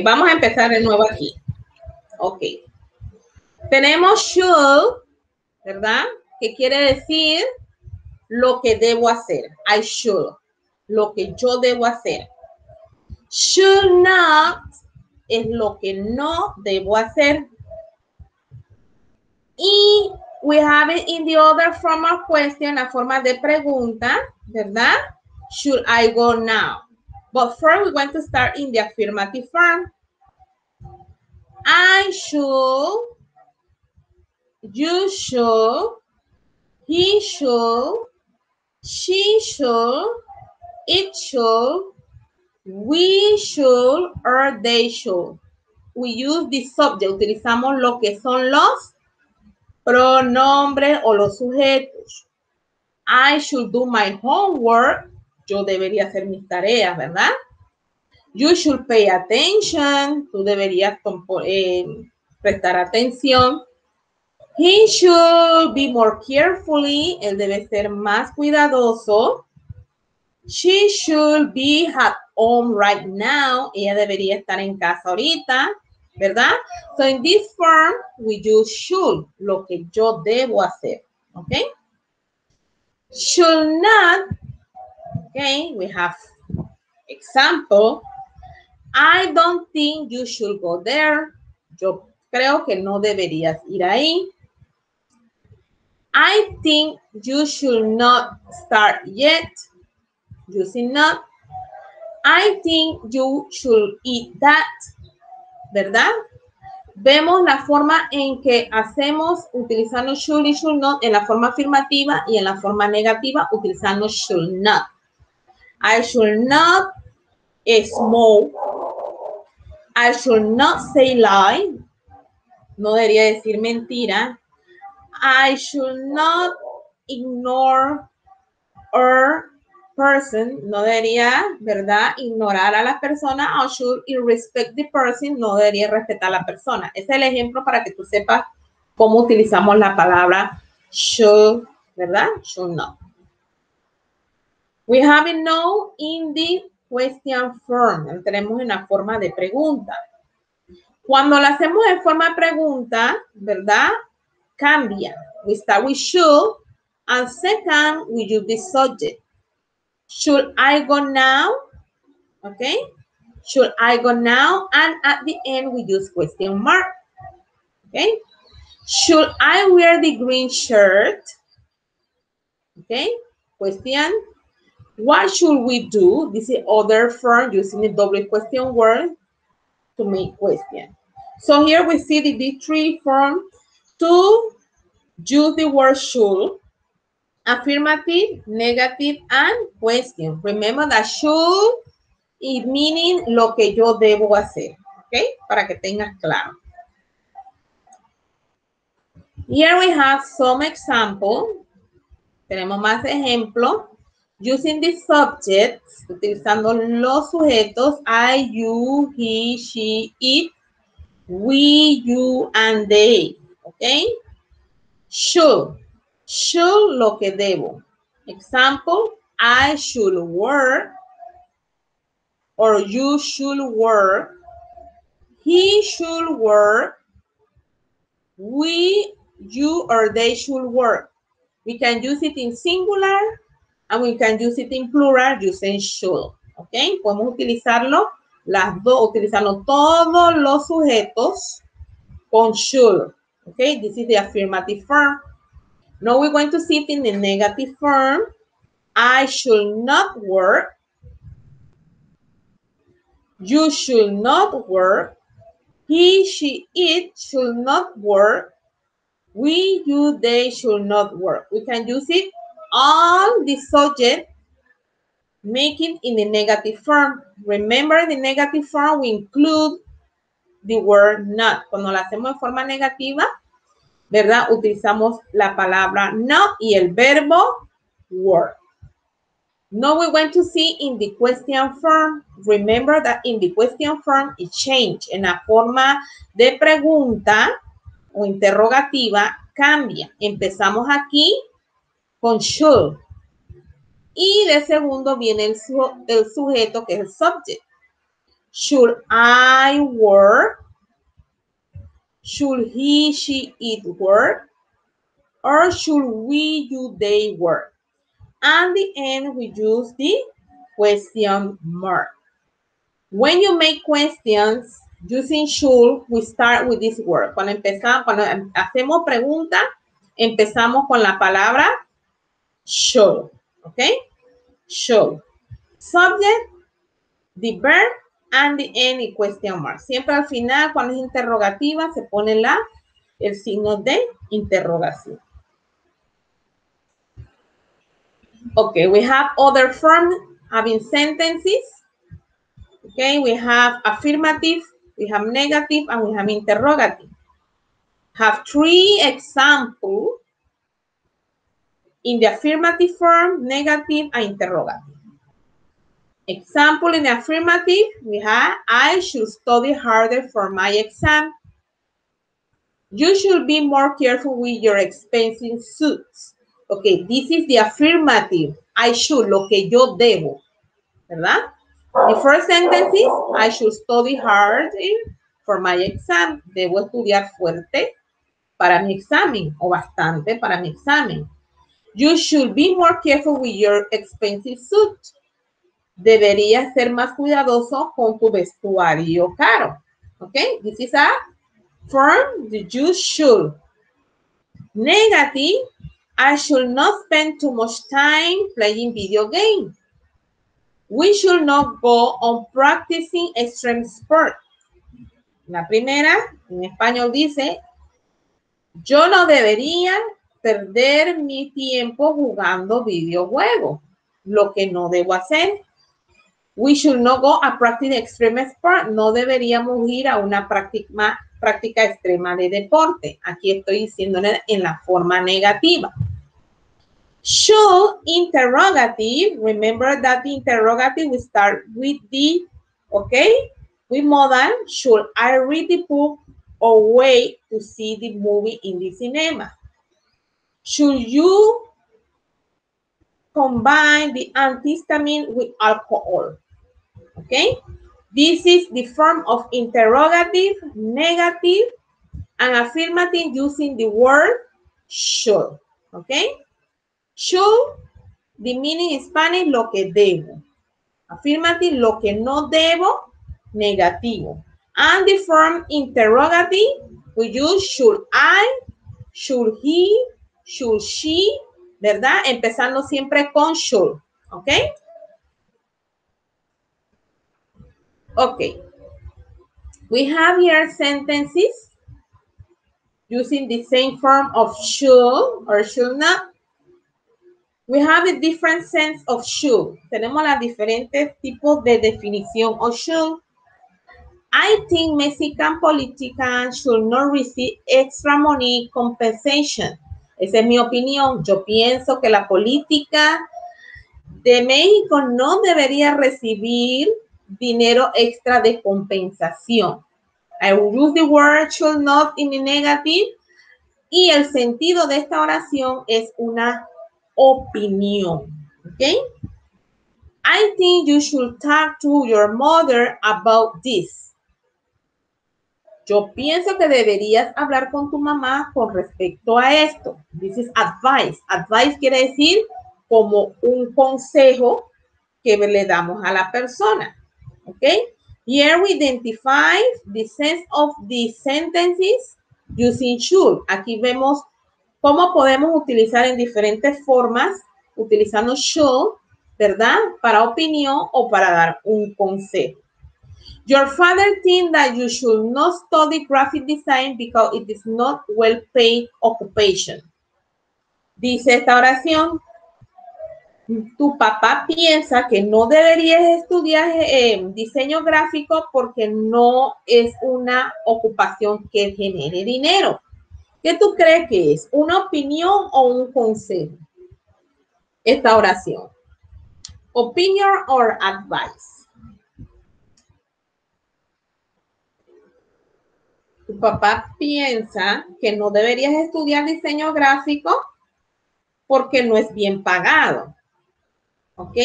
Vamos a empezar de nuevo aquí. Ok. Tenemos should, ¿verdad? Que quiere decir lo que debo hacer. I should. Lo que yo debo hacer. Should not es lo que no debo hacer. Y we have it in the other form of question, la forma de pregunta, ¿verdad? Should I go now? But first, we're going to start in the affirmative form. I should, you should, he should, she should, it should, we should, or they should. We use the subject. Utilizamos lo que son los pronombres o los sujetos. I should do my homework. Yo debería hacer mis tareas, ¿verdad? You should pay attention. Tú deberías eh, prestar atención. He should be more carefully. Él debe ser más cuidadoso. She should be at home right now. Ella debería estar en casa ahorita, ¿verdad? So in this form, we use should, lo que yo debo hacer, ¿ok? Should not, okay, we have example. I don't think you should go there. Yo creo que no deberías ir ahí. I think you should not start yet. Using not. I think you should eat that. ¿Verdad? Vemos la forma en que hacemos utilizando should y should not en la forma afirmativa y en la forma negativa utilizando should not. I should not smoke I should not say lie. No debería decir mentira. I should not ignore or person. No debería, ¿verdad? Ignorar a la persona. I should respect the person. No debería respetar a la persona. Ese es el ejemplo para que tú sepas cómo utilizamos la palabra should, ¿verdad? Should not. We have it now in the question form. Tenemos una forma de pregunta. Cuando lo hacemos en forma de pregunta, ¿verdad? Cambia. We start with should and second we use the subject. Should I go now? Okay. Should I go now? And at the end we use question mark. Okay. Should I wear the green shirt? Okay. Question what should we do? This is other form using the double question word to make question. So here we see the D3 form to use the word should, affirmative, negative, and question. Remember that should is meaning lo que yo debo hacer. ¿Ok? Para que tengas claro. Here we have some example. Tenemos más ejemplos. Using the subjects, utilizando los sujetos, I, you, he, she, it, we, you, and they. ¿Ok? Should. Should lo que debo. Example, I should work. Or you should work. He should work. We, you, or they should work. We can use it in singular and we can use it in plural using should. ¿Ok? Podemos utilizarlo, las dos, utilizando todos los sujetos con should. ¿Ok? This is the affirmative form. Now we're going to see it in the negative form. I should not work. You should not work. He, she, it should not work. We, you, they should not work. We can use it all the subject making in the negative form. Remember the negative form, we include the word not. Cuando lo hacemos en forma negativa, ¿verdad? Utilizamos la palabra not y el verbo work. Now we want to see in the question form. Remember that in the question form it change. En la forma de pregunta o interrogativa cambia. Empezamos aquí con should. Y de segundo viene el, sujeto que es el subject. Should I work? Should he, she, it work? Or should we, you, they work? And the end, we use the question mark. When you make questions using should, we start with this word. Cuando empezamos, cuando hacemos preguntas, empezamos con la palabra should. ¿Ok? Should. Subject, the verb, and the end y question mark. Siempre al final, cuando es interrogativa, se pone la, el signo de interrogación. Okay, we have other forms having sentences. Okay, we have affirmative, we have negative, and we have interrogative. Have three examples in the affirmative form, negative, and interrogative. Example in the affirmative, we have, I should study harder for my exam. You should be more careful with your expensive suits. Okay, this is the affirmative. I should, lo que yo debo. ¿Verdad? The first sentence is, I should study hard for my exam. Debo estudiar fuerte para mi examen o bastante para mi examen. You should be more careful with your expensive suit. Deberías ser más cuidadoso con tu vestuario caro. Okay, this is a form the you should. Negative, I should not spend too much time playing video games. We should not go on practicing extreme sport. La primera, en español dice, yo no debería perder mi tiempo jugando videojuegos, lo que no debo hacer. We should not go a practice extreme sport. No deberíamos ir a una práctica, extrema de deporte. Aquí estoy diciendo en la forma negativa. Should interrogative, remember that the interrogative will start with the, okay, more than, should I read the book or wait to see the movie in the cinema? Should you combine the antihistamine with alcohol? Okay, this is the form of interrogative, negative, and affirmative using the word should. Okay, should, the meaning in Spanish, lo que debo. Affirmative, lo que no debo, negativo. And the form interrogative, we use should I, should he, should she, ¿verdad? Empezando siempre con should, ¿ok? Okay. We have here sentences using the same form of should or should not. We have a different sense of should. Tenemos las diferentes tipos de definición of should. I think Mexican politicians should not receive extra money compensation. Esa es mi opinión. Yo pienso que la política de México no debería recibir dinero extra de compensación. I will use the word should not in the negative. Y el sentido de esta oración es una opinión. ¿Ok? I think you should talk to your mother about this. Yo pienso que deberías hablar con tu mamá con respecto a esto. Is advice. Advice quiere decir como un consejo que le damos a la persona. ¿Ok? Here we identify the sense of the sentences using should. Aquí vemos cómo podemos utilizar en diferentes formas, utilizando should, ¿verdad? Para opinión o para dar un consejo. Your father thinks that you should not study graphic design because it is not well-paid occupation. Dice esta oración, tu papá piensa que no deberías estudiar eh, diseño gráfico porque no es una ocupación que genere dinero. ¿Qué tú crees que es? ¿Una opinión o un consejo? Esta oración. Opinion or advice. Tu papá piensa que no deberías estudiar diseño gráfico porque no es bien pagado. ¿Ok?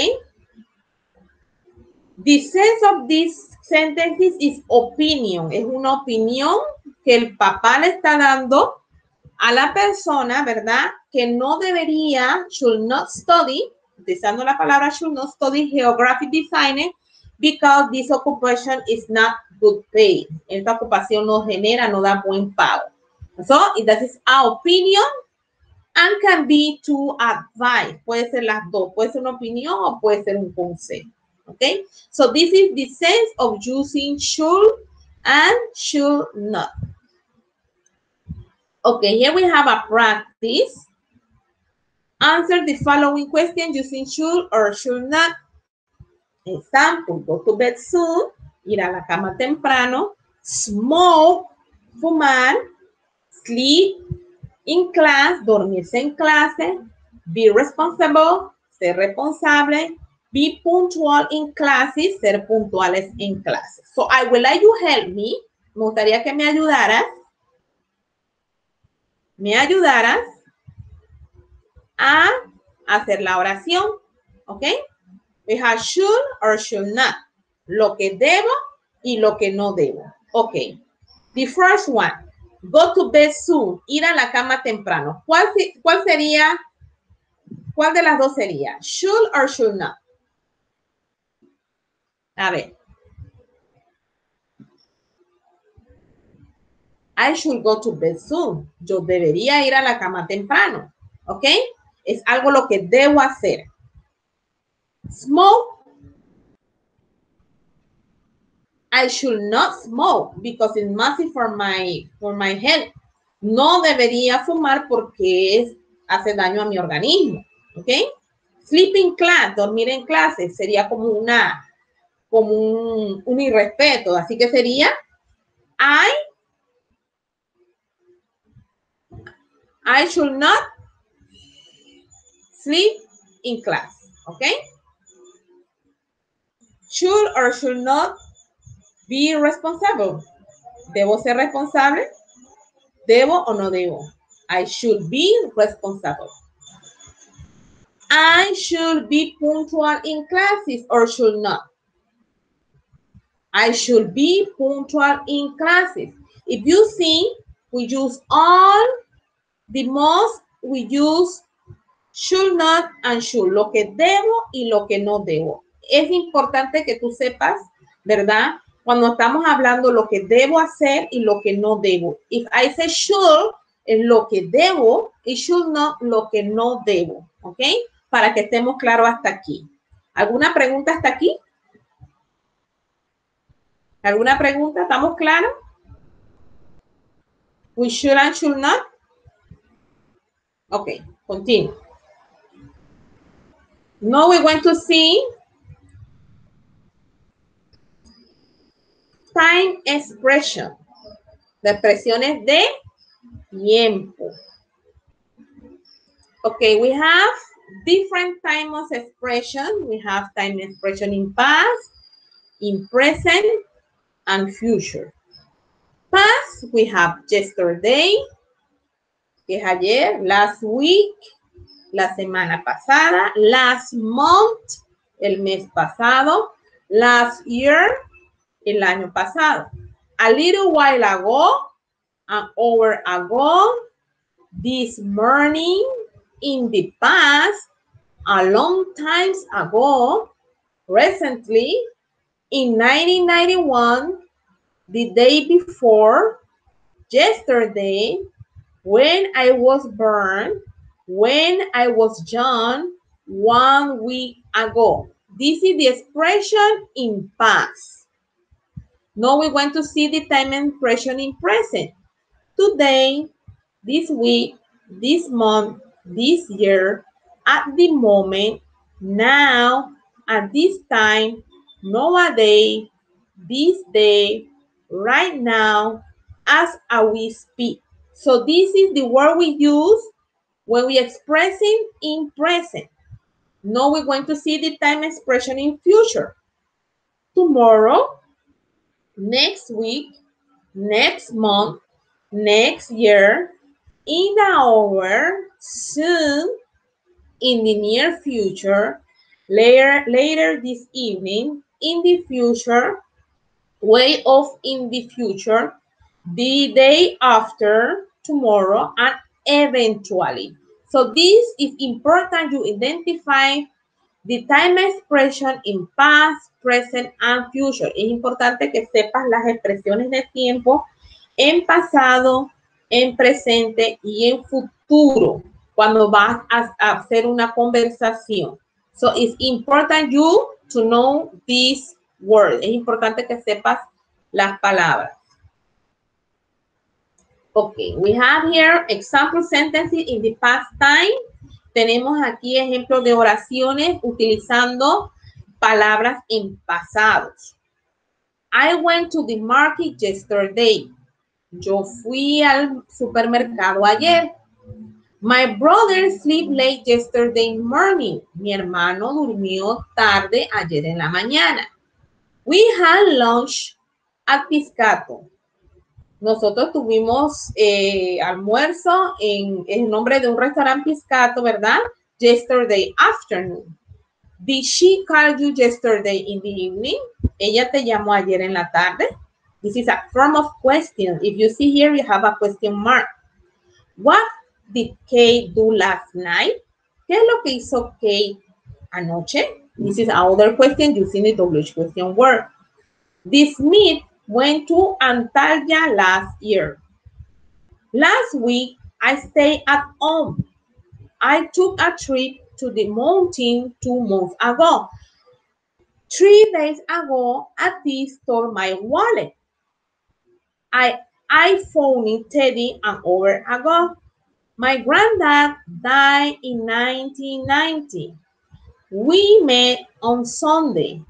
The sense of these sentences is opinion. Es una opinión que el papá le está dando a la persona, ¿verdad? Que no debería, should not study, utilizando la palabra should not study geographic design because this occupation is not good pay. Esta ocupación no genera, no da buen pago. So, that is our opinion and can be to advice. Puede ser las dos. Puede ser una opinión o puede ser un consejo. Okay? So, this is the sense of using should and should not. Okay, here we have a practice. Answer the following question using should or should not. Example, go to bed soon, ir a la cama temprano, smoke, fumar, sleep in class, dormirse en clase, be responsible, ser responsable, be punctual in classes, ser puntuales en clases. So I will let you help me. Me gustaría que me ayudaras. Me ayudaras a hacer la oración. ¿Ok? We should or should not. Lo que debo y lo que no debo. Ok. The first one. Go to bed soon. Ir a la cama temprano. ¿Cuál, cuál sería? ¿Cuál de las dos sería? Should or should not? A ver. I should go to bed soon. Yo debería ir a la cama temprano. ¿Ok? Es algo lo que debo hacer. Smoke. I should not smoke because it's massive for my, for my health. No debería fumar porque es, hace daño a mi organismo. ¿Ok? Sleeping class, dormir en clase, sería como una, como un, un irrespeto. Así que sería I I should not sleep in class. Okay? Should or should not be responsible. ¿Debo ser responsable? ¿Debo o no debo? I should be responsible. I should be punctual in classes or should not. I should be punctual in classes. If you see, we use all the most, we use should not and should. Lo que debo y lo que no debo. Es importante que tú sepas, ¿verdad? Cuando estamos hablando lo que debo hacer y lo que no debo. If I say should, es lo que debo y should not, lo que no debo. ¿Ok? Para que estemos claros hasta aquí. ¿Alguna pregunta hasta aquí? ¿Alguna pregunta? ¿Estamos claros? We should and should not. Ok, continue. Now we're going to see time expression. Expresiones de tiempo. Okay, we have different time of expression. We have time expression in past, in present, and future. Past, we have yesterday, que es ayer, last week, la semana pasada, last month, el mes pasado, last year, el año pasado. A little while ago, an hour ago, this morning, in the past, a long times ago, recently, in 1991, the day before, yesterday, when I was born, when I was young, one week ago. This is the expression in past. Now we're going to see the time expression in present. Today, this week, this month, this year, at the moment, now, at this time, nowadays, this day, right now, as we speak. So this is the word we use when we expressing in present. Now we're going to see the time expression in future. Tomorrow, next week, next month, next year, in an hour, soon, in the near future, later, later this evening, in the future, way off in the future, the day after, tomorrow, and eventually. So this is important you identify the time expression in past, present, and future. Es importante que sepas las expresiones de tiempo en pasado, en presente y en futuro cuando vas a, hacer una conversación. So it's important you to know this word. Es importante que sepas las palabras. Okay, we have here example sentences in the past time. Tenemos aquí ejemplos de oraciones utilizando palabras en pasados. I went to the market yesterday. Yo fui al supermercado ayer. My brother slept late yesterday morning. Mi hermano durmió tarde ayer en la mañana. We had lunch at Piscato. Nosotros tuvimos eh, almuerzo en, el nombre de un restaurante Piscato, ¿verdad? Yesterday afternoon. Did she call you yesterday in the evening? Ella te llamó ayer en la tarde. This is a form of question. If you see here, you have a question mark. What did Kate do last night? ¿Qué es lo que hizo Kate anoche? This is another question using the WH question word. This Smith went to Antalya last year. Last week, I stayed at home. I took a trip to the mountain two months ago. Three days ago, a thief stole my wallet. I, I it Teddy an hour ago. My granddad died in 1990. We met on Sunday.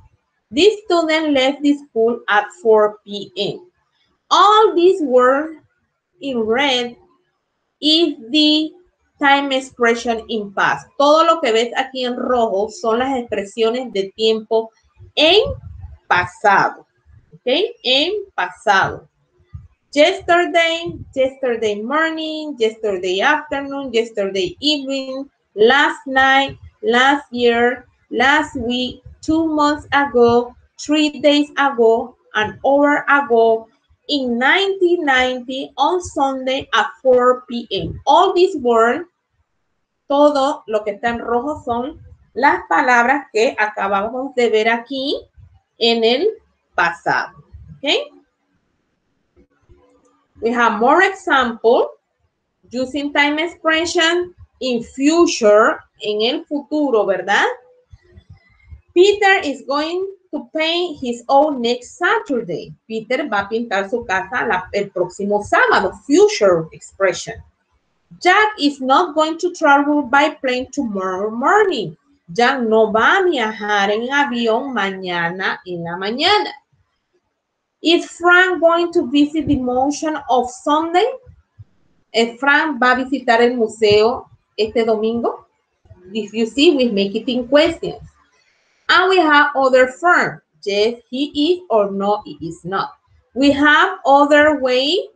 This student left the school at 4 p.m. All these words in red is the time expression in past. Todo lo que ves aquí en rojo son las expresiones de tiempo en pasado. ¿Ok? En pasado. Yesterday, yesterday morning, yesterday afternoon, yesterday evening, last night, last year, last week, two months ago, three days ago, an hour ago, in 1990 on Sunday at 4 p.m. All these words, todo lo que está en rojo son las palabras que acabamos de ver aquí en el pasado. Okay? We have more example using time expression in future, en el futuro, ¿verdad? Peter is going to paint his own next Saturday. Peter va a pintar su casa la, el próximo sábado. Future expression. Jack is not going to travel by plane tomorrow morning. Jack no va a viajar en avión mañana en la mañana. Is Frank going to visit the motion of Sunday? Eh, Frank va a visitar el museo este domingo? If you see, we make it in questions. And we have other firm. Yes, he is or no, he is not. We have other way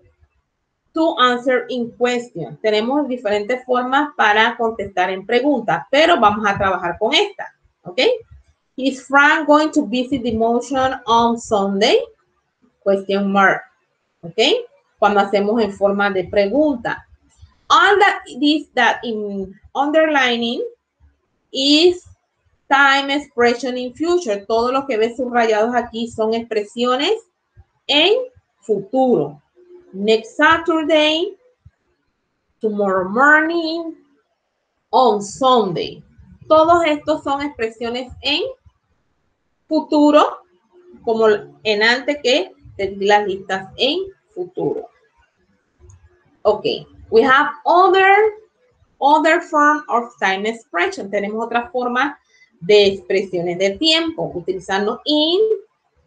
to answer in question. Tenemos diferentes formas para contestar en preguntas, pero vamos a trabajar con esta. ¿Ok? Is Frank going to visit the motion on Sunday? Question mark. ¿Ok? Cuando hacemos en forma de pregunta. All that this that in underlining is time expression in future. Todo lo que ves subrayados aquí son expresiones en futuro. Next Saturday, tomorrow morning, on Sunday. Todos estos son expresiones en futuro, como en antes que las listas en futuro. Ok, we have other, other form of time expression. Tenemos otra forma de expresiones de tiempo, utilizando in,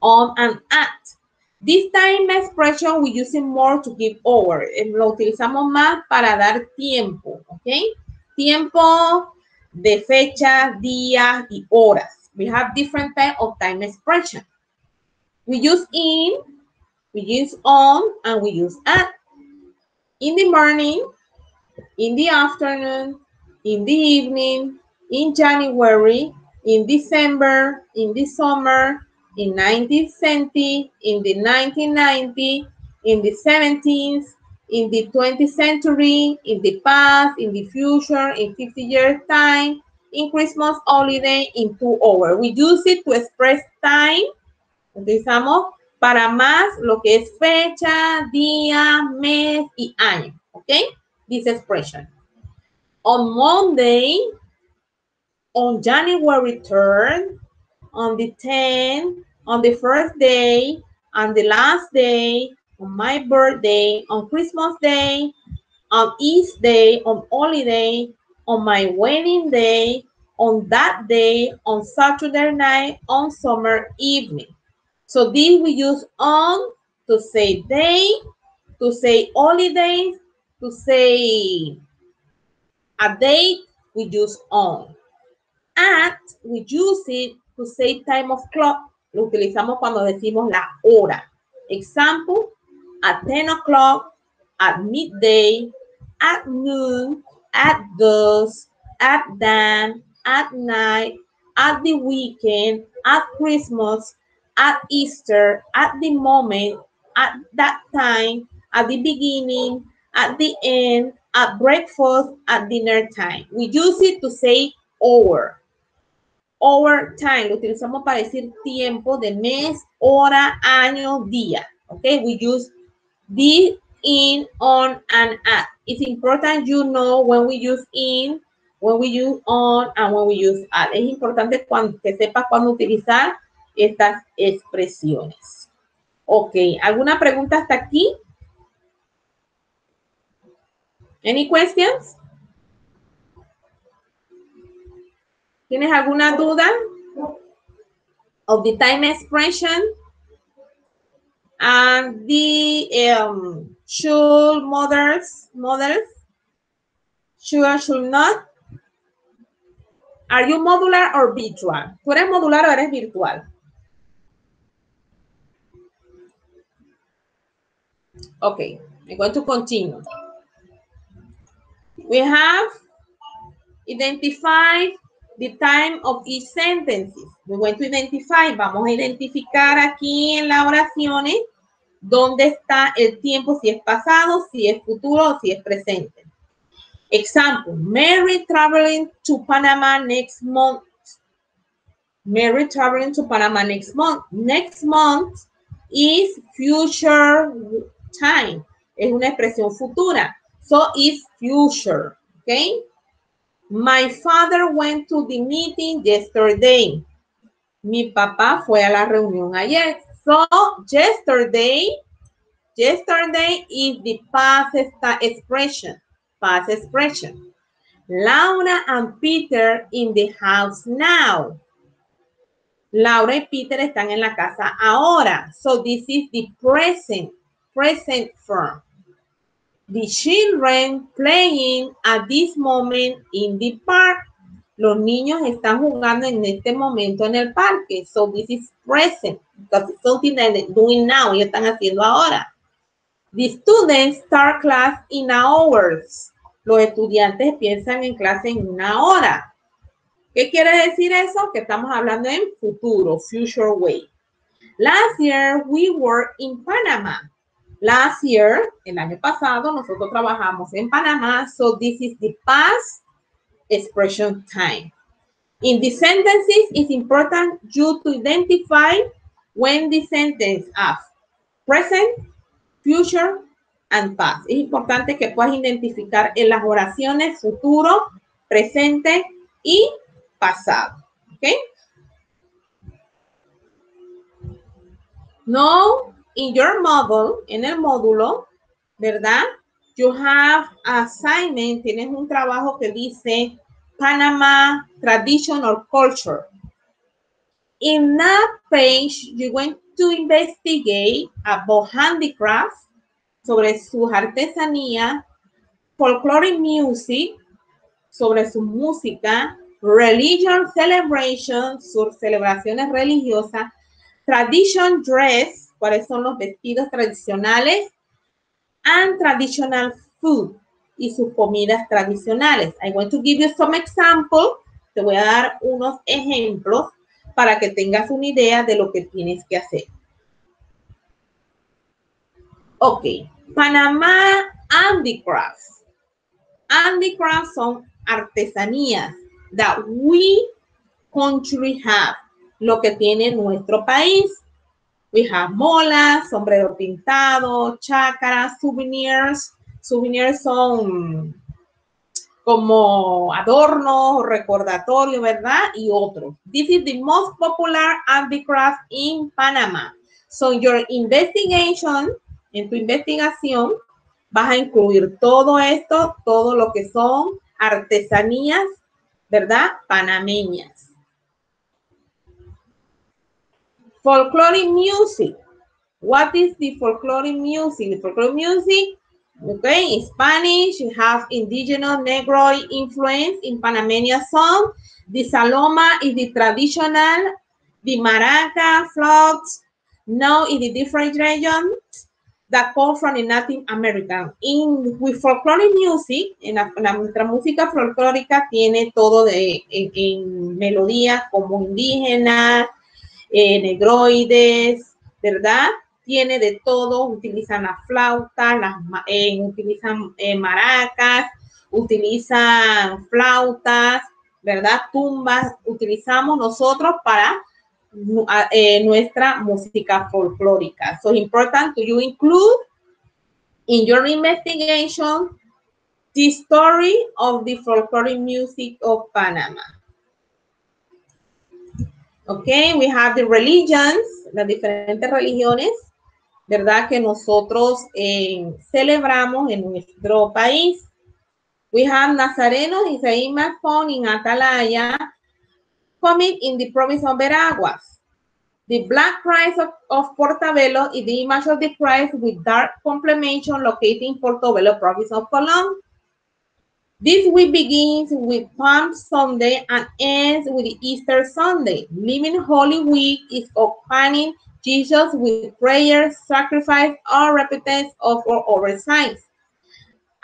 on, and at. This time expression we use it more to give over. Eh, lo utilizamos más para dar tiempo, ¿ok? Tiempo de fecha, días y horas. We have different type of time expression. We use in, we use on, and we use at. In the morning, in the afternoon, in the evening, in January, in December, in the summer, in 1970, in the 1990, in the 17th, in the 20th century, in the past, in the future, in 50 years time, in Christmas holiday, in two hours. We use it to express time. Utilizamos para más lo que es fecha, día, mes y año. okay? This expression. On Monday, on January 3rd, on the 10th, on the first day, on the last day, on my birthday, on Christmas Day, on East Day, on holiday, on my wedding day, on that day, on Saturday night, on summer evening. So this we use on to say day, to say holidays, to say a date, we use on. At, we use it to say time of clock. Lo utilizamos cuando decimos la hora. Example, at 10 o'clock, at midday, at noon, at dusk, at dawn, at night, at the weekend, at Christmas, at Easter, at the moment, at that time, at the beginning, at the end, at breakfast, at dinner time. We use it to say over. Over time, lo utilizamos para decir tiempo de mes, hora, año, día. Okay, we use the, in, on, and at. It's important you know when we use in, when we use on, and when we use at. Es importante que sepas cuándo utilizar estas expresiones. Ok, ¿alguna pregunta hasta aquí? Any questions? ¿Tienes alguna duda? Of the time expression and the um, should models, mothers, should or should not. Are you modular or virtual? ¿Tú eres modular o eres virtual? Okay, I'm going to continue. We have identified the time of each sentence. We're going to identify, vamos a identificar aquí en las oraciones dónde está el tiempo, si es pasado, si es futuro si es presente. Example, Mary traveling to Panama next month. Mary traveling to Panama next month. Next month is future time. Es una expresión futura. So it's future, okay? My father went to the meeting yesterday. Mi papá fue a la reunión ayer. So yesterday, yesterday is the past expression, past expression. Laura and Peter in the house now. Laura y Peter están en la casa ahora. So this is the present, present form. The children playing at this moment in the park. Los niños están jugando en este momento en el parque. So this is present. Because it's something that they're doing now. Ellos están haciendo ahora. The students start class in hours. Los estudiantes piensan en clase en una hora. ¿Qué quiere decir eso? Que estamos hablando en futuro, future way. Last year we were in Panama. Last year, el año pasado, nosotros trabajamos en Panamá. So this is the past expression time. In the sentences, it's important you to identify when the sentence of present, future, and past. Es importante que puedas identificar en las oraciones futuro, presente y pasado. ¿Ok? No in your model, en el módulo, ¿verdad? You have assignment, tienes un trabajo que dice Panama Tradition or Culture. In that page, you're going to investigate about handicrafts, sobre su artesanía, folkloric music, sobre su música, religion celebrations, sus celebraciones religiosas, tradition dress, cuáles son los vestidos tradicionales and traditional food y sus comidas tradicionales. I want to give you some examples. Te voy a dar unos ejemplos para que tengas una idea de lo que tienes que hacer. Ok, Panamá Handicrafts. Handicrafts son artesanías that we country have, lo que tiene nuestro país. We have molas, sombrero pintado, chácaras, souvenirs. Souvenirs son como adornos, recordatorio, ¿verdad? Y otros. This is the most popular handicraft in Panama. So your investigation, en tu investigación, vas a incluir todo esto, todo lo que son artesanías, ¿verdad? Panameñas. Folkloric music. What is the folkloric music? The folkloric music Okay, in Spanish, you have indigenous Negroid influence in Panameña song. The Saloma is the traditional, the Maraca, flutes, now in the different regions that come from the Native American. In with folkloric music, en la, nuestra música folclórica tiene todo de en, en melodías como indígenas, eh, negroides, ¿verdad? tiene de todo, utilizan la flauta, las, eh, utilizan eh, maracas, utilizan flautas, ¿verdad? Tumbas, utilizamos nosotros para eh, nuestra música folclórica. So important to you include in your investigation the story of the folkloric music of Panama. Okay, we have the religions, las diferentes religiones ¿verdad? Que nosotros eh, celebramos en nuestro país. We have Nazareno Isaí Macón in Atalaya, coming in the province of Veraguas. The Black Christ of, of Portabello is the image of the Christ with dark complementation located in Portobello, province of Colón. This week begins with Palm Sunday and ends with Easter Sunday. Living Holy Week is opening Jesus with prayers, sacrifice, or repentance of or oversight.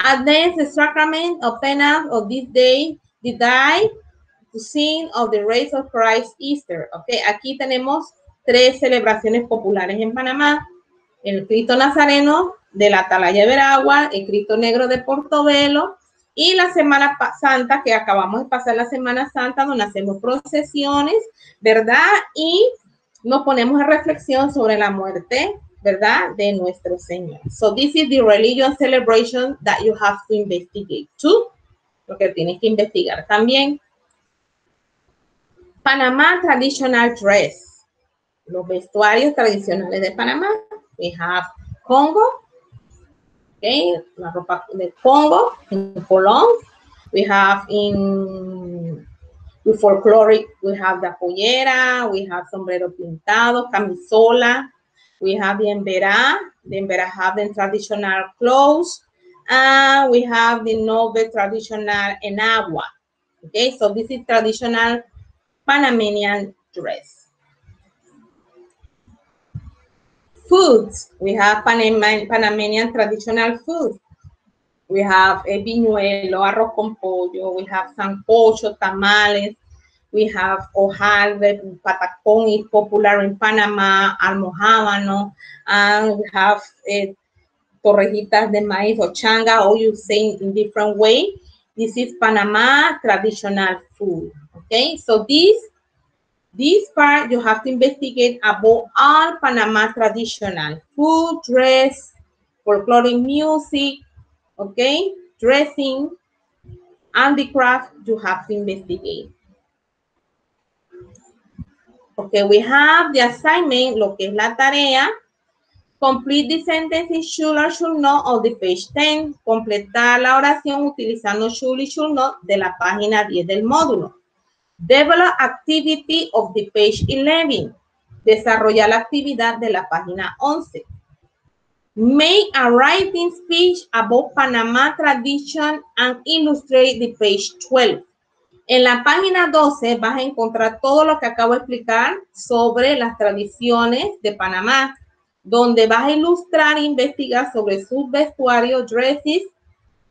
And then the sacrament of penance of this day, the die, to sin of the race of Christ Easter. Ok, aquí tenemos tres celebraciones populares en Panamá. El Cristo Nazareno de la Atalaya de Veragua, el Cristo Negro de Portobelo y la Semana Santa, que acabamos de pasar la Semana Santa, donde hacemos procesiones, ¿verdad? Y nos ponemos a reflexión sobre la muerte, ¿verdad? De nuestro Señor. So this is the religion celebration that you have to investigate too. Lo que tienes que investigar también. Panamá traditional dress. Los vestuarios tradicionales de Panamá. We have Congo. Okay, la ropa de Congo en Colón. We have in with folkloric, we have the pollera, we have sombrero pintado, camisola, we have the embera, the embera have the traditional clothes, and we have the novel traditional enagua. Okay, so this is traditional Panamanian dress. Foods, we have Panamanian, traditional food. We have a viñuelo, arroz con pollo, we have sancocho, tamales, we have hojaldre, patacón is popular in Panama, almohábano, and we have uh, torrejitas de maíz or changa, all you say in different way. This is Panama traditional food, okay? So this, this part you have to investigate about all Panama traditional food, dress, folkloric music, okay? Dressing, and the craft you have to investigate. Okay, we have the assignment, lo que es la tarea. Complete the sentence should or should not of the page 10. Completar la oración utilizando should y should not de la página 10 del módulo. Develop activity of the page 11. Desarrollar la actividad de la página 11. Make a writing speech about Panama tradition and illustrate the page 12. En la página 12 vas a encontrar todo lo que acabo de explicar sobre las tradiciones de Panamá, donde vas a ilustrar e investigar sobre sus vestuarios, dresses,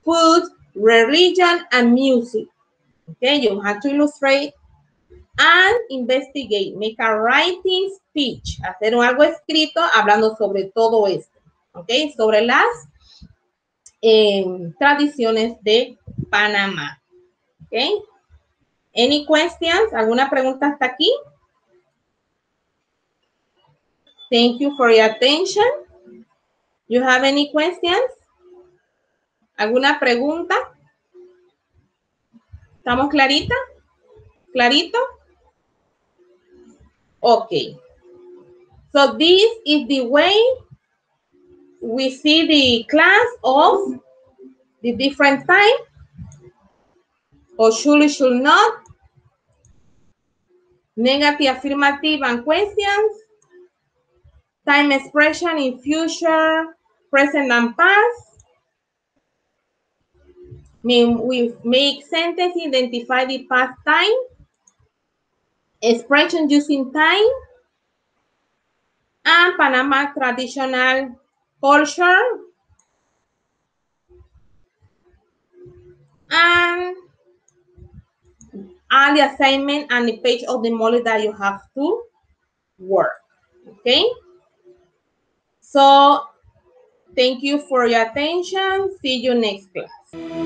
food, religion, and music. Okay, you have to illustrate and investigate. Make a writing speech. Hacer algo escrito hablando sobre todo esto. ¿Ok? Sobre las eh, tradiciones de Panamá. ¿Ok? Any questions? ¿Alguna pregunta hasta aquí? Thank you for your attention. You have any questions? ¿Alguna pregunta? ¿Estamos clarita? ¿Clarito? Okay. So this is the way we see the class of the different time or should, should not, negative, affirmative, and questions, time expression in future, present, and past. We make sentence identify the past time, expression using time, and Panama traditional culture, and and the assignment and the page of the model that you have to work. Okay. So thank you for your attention. See you next class.